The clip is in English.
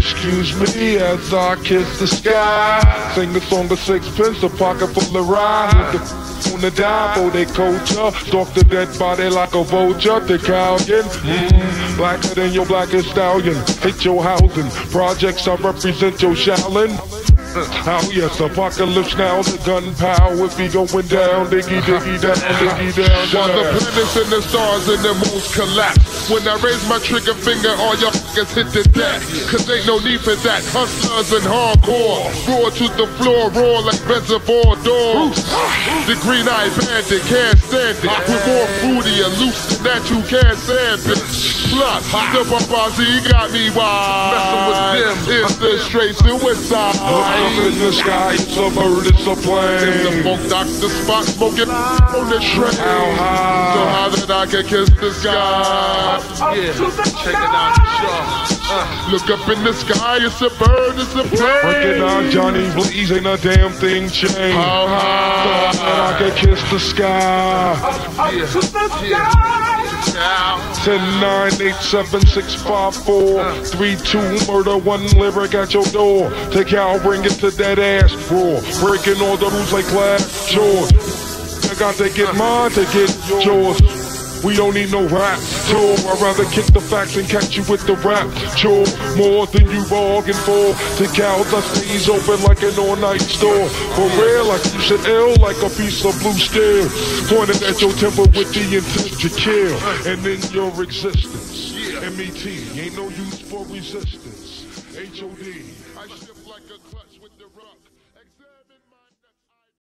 Excuse me as I kiss the sky. Sing the song of sixpence, a pocket full of rye. With the on the dime for they culture. Stalk the dead body like a vulture. The Calgon, mm, blacker than your blackest stallion. Hit your housing. Projects I represent your Shaolin. Oh yes, apocalypse now, the gunpowder be going down, diggy diggy down, diggy down. While the planets and the stars and the moons collapse. When I raise my trigger finger, all y'all hit the deck. Cause ain't no need for that. Hustlers and hardcore. Roar to the floor, roar like reservoir dogs. The green eyed bandit can't stand it. We're more fruity and loose than that you can't stand it. Plus, the paparazzi got me wild. Messing with straight suicide. Up in the sky, it's a bird, it's a In the plane. funk doctor Spock smoking on the train. How high? So how that I can kiss the sky? Yeah, check it out, sure. Uh. Look up in the sky, it's a bird, it's a plane. Breaking on. Johnny Blaze, ain't a damn thing changed. How high? And I can kiss the sky. Yeah, yeah. Now, 10, 9, 8, 7, 6, 5, 4, 3, 2, murder, one lyric at your door. Take out, bring it to that ass roar. Breaking all the rules like Glass George. I got to get mine to get yours. We don't need no rap tour. I'd rather kick the facts and catch you with the rap chore. More than you bargained for. To cow the stays open like an all-night store. For real, like you should ill like a piece of blue steel. Pointed at your temple with the intent to kill. And in your existence. MET, ain't no use for resistance. HOD.